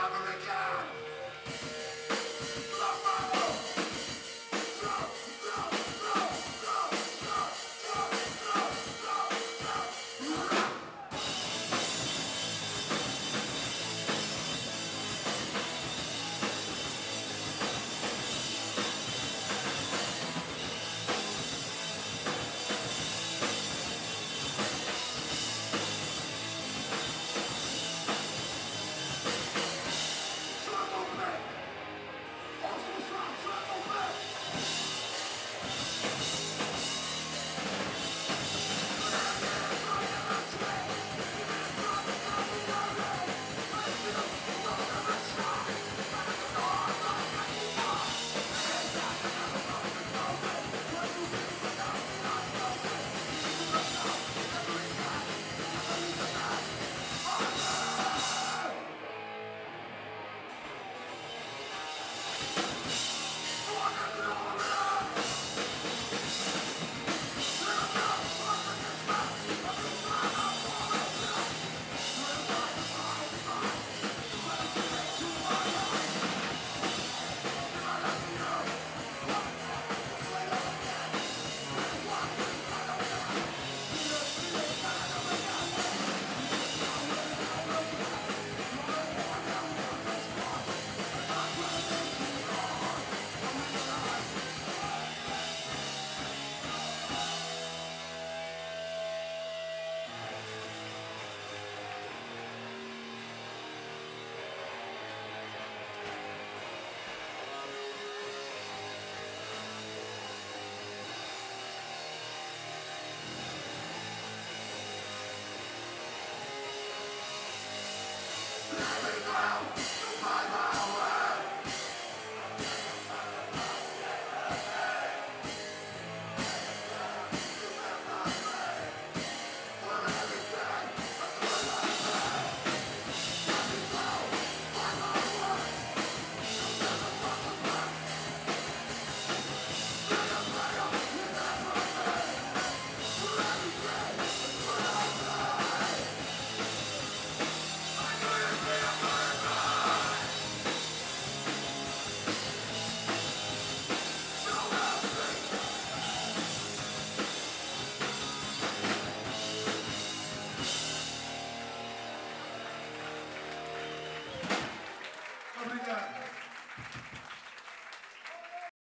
never again.